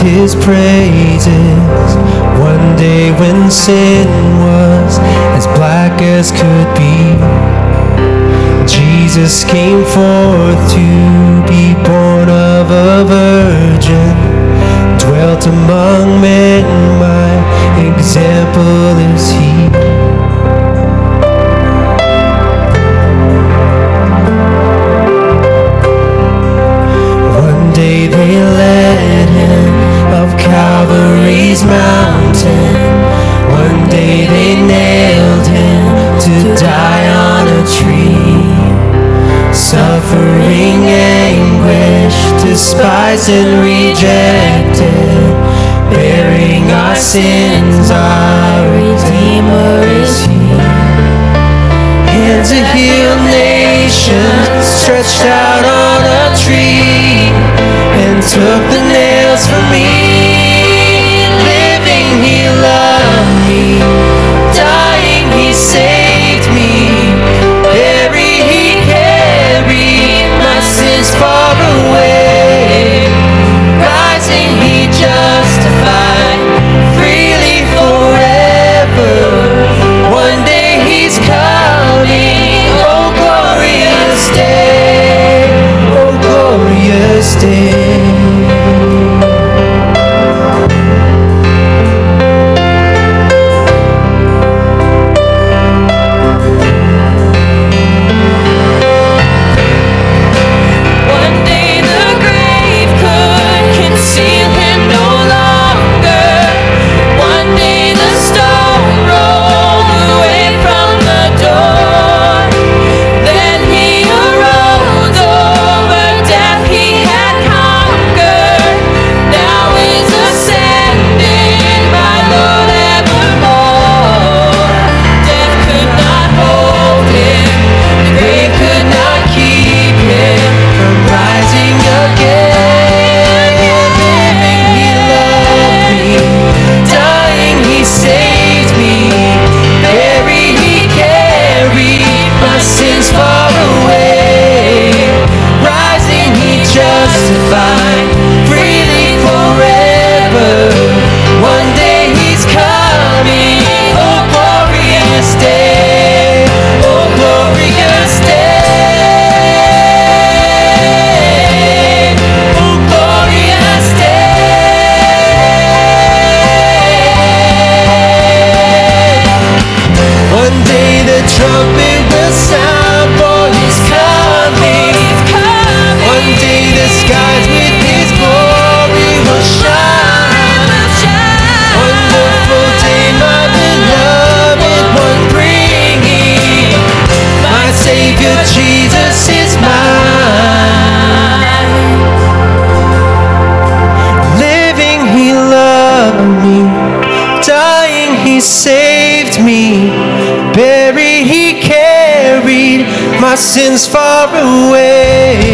his praises. One day when sin was as black as could be, Jesus came forth to be born of a virgin, dwelt among men, my example is he. Despised and rejected, bearing our sins, our Redeemer is He hands to heal nations stretched out on a tree and took the nails from me trumpet will sound, he's coming. One day the skies with his glory will shine. Wonderful day, my beloved one bringing my Savior Jesus is mine. Living, he loved me. Dying, he saved my sins far away.